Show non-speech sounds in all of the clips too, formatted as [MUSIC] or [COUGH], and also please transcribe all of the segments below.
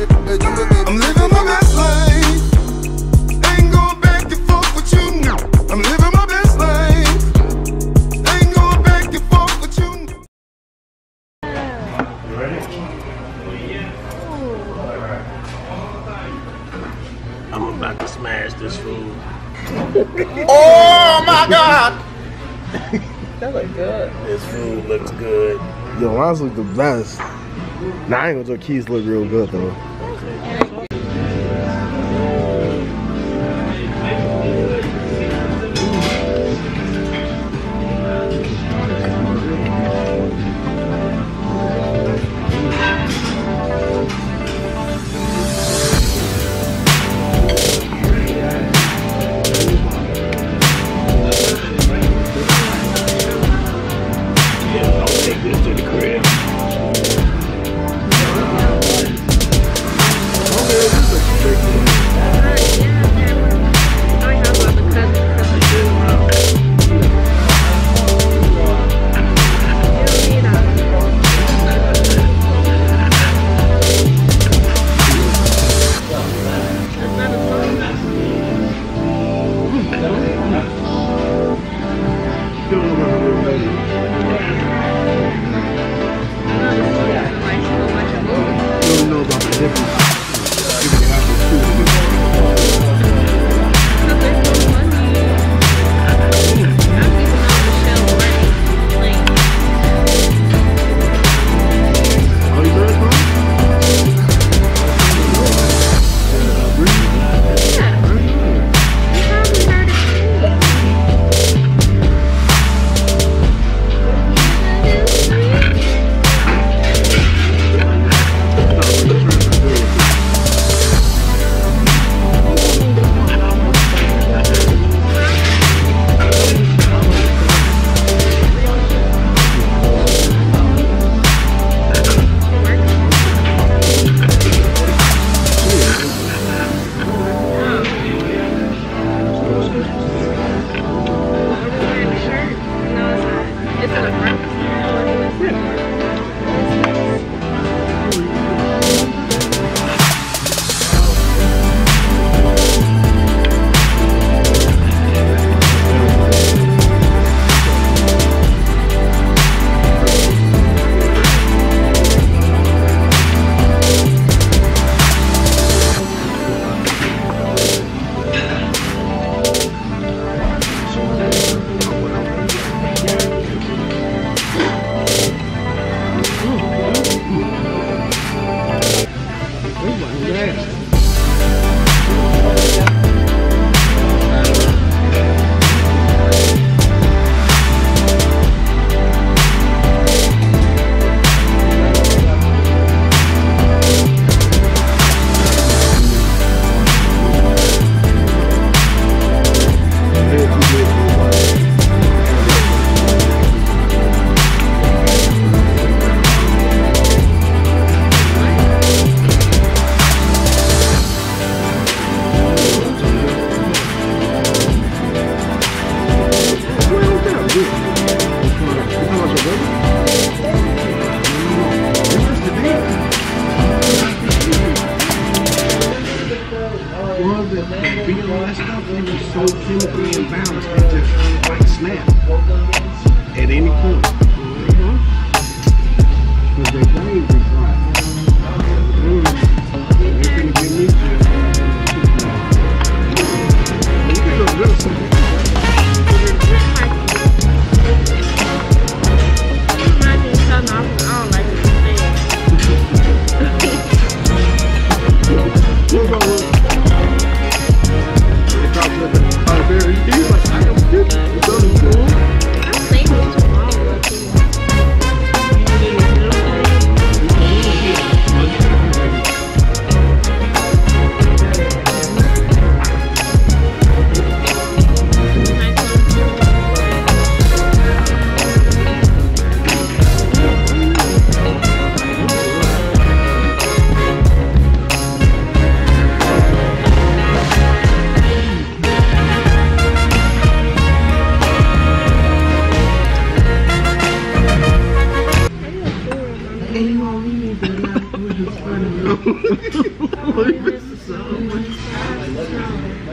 I'm living my best life. Ain't going back and forth with you now. I'm living my best life. Ain't going back and forth with you now. I'm about to smash this food. [LAUGHS] Oh my god! [LAUGHS] That look good. This food looks good. Yo, mine's look the best. Nah, I ain't gonna Kee's look real good though.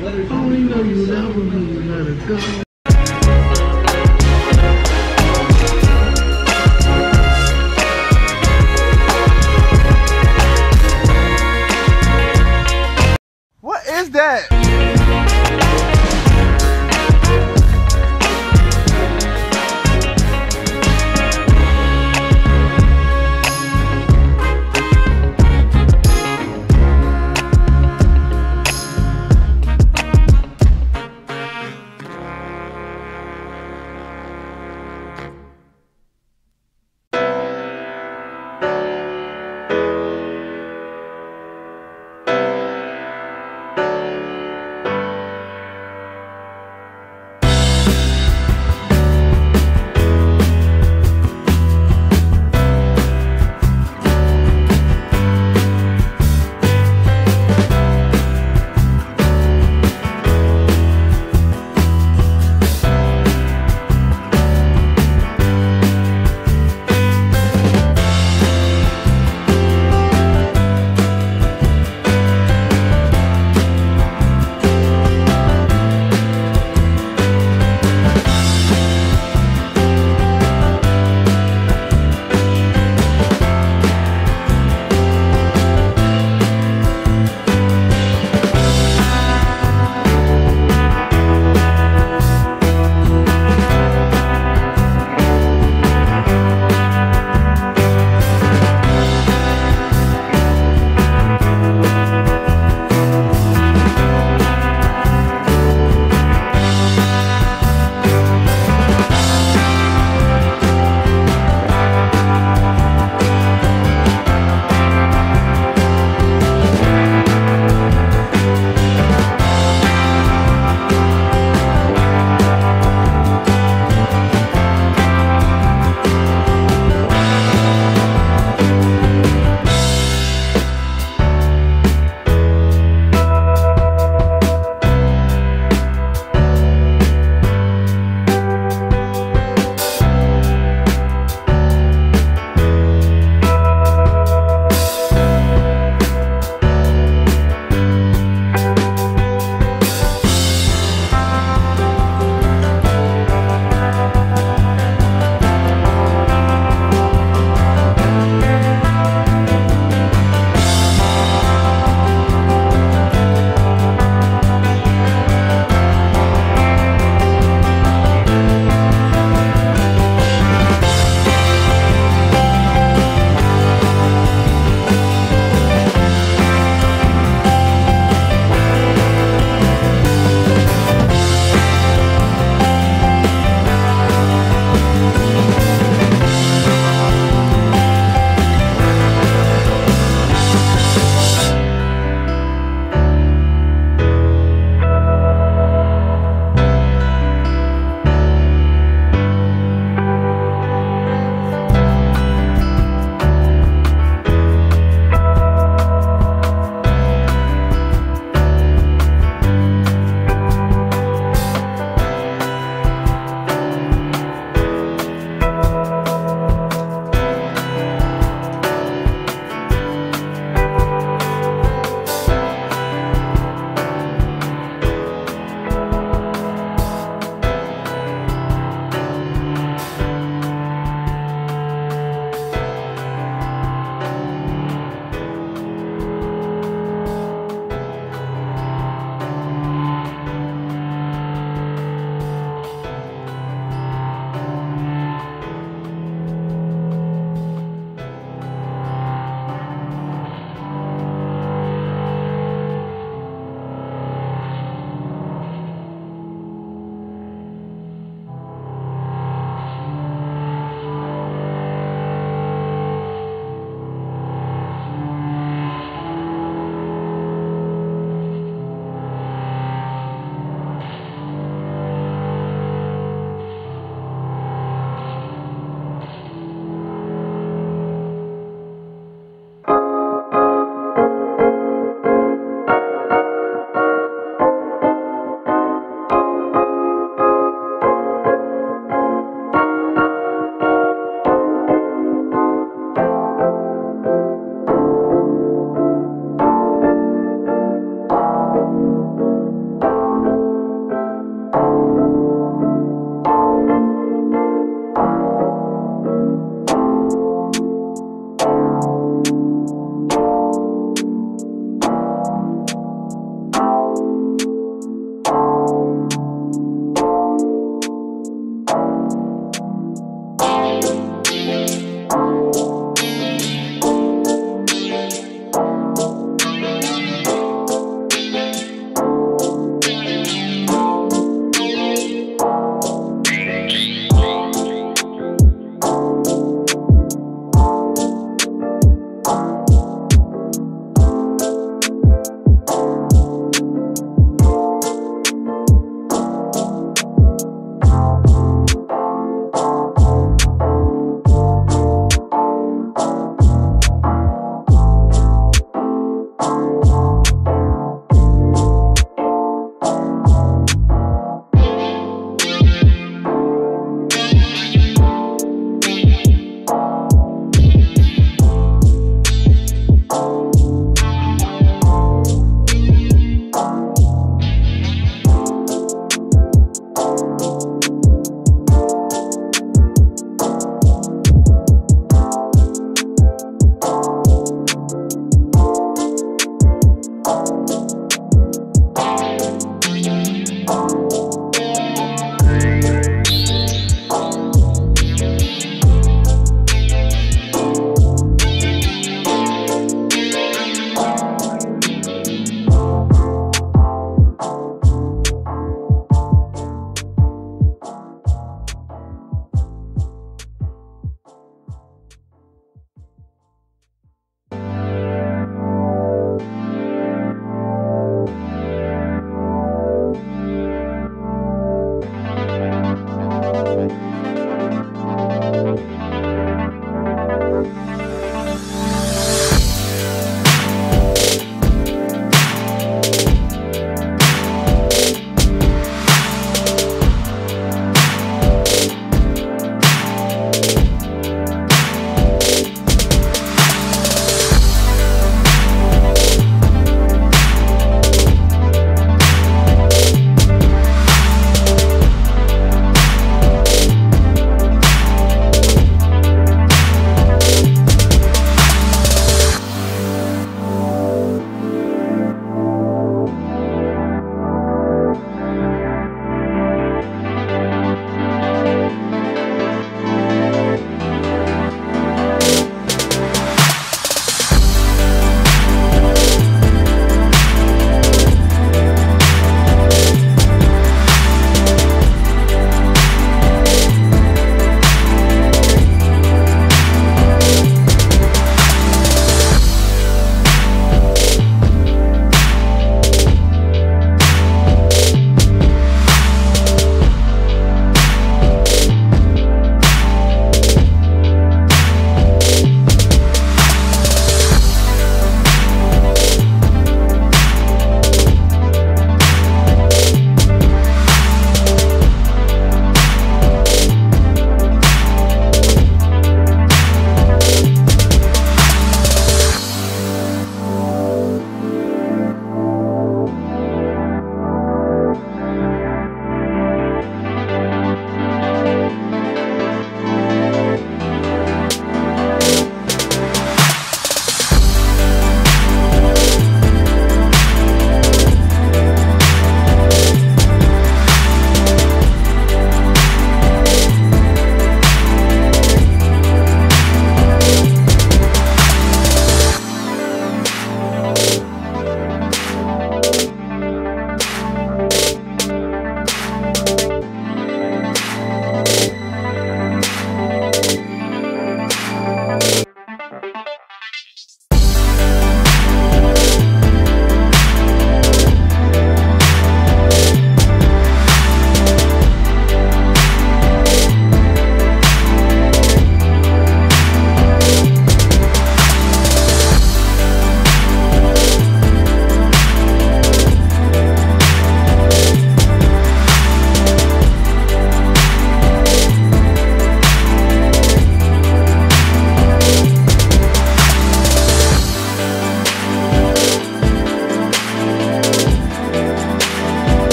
Only know you never really let it go.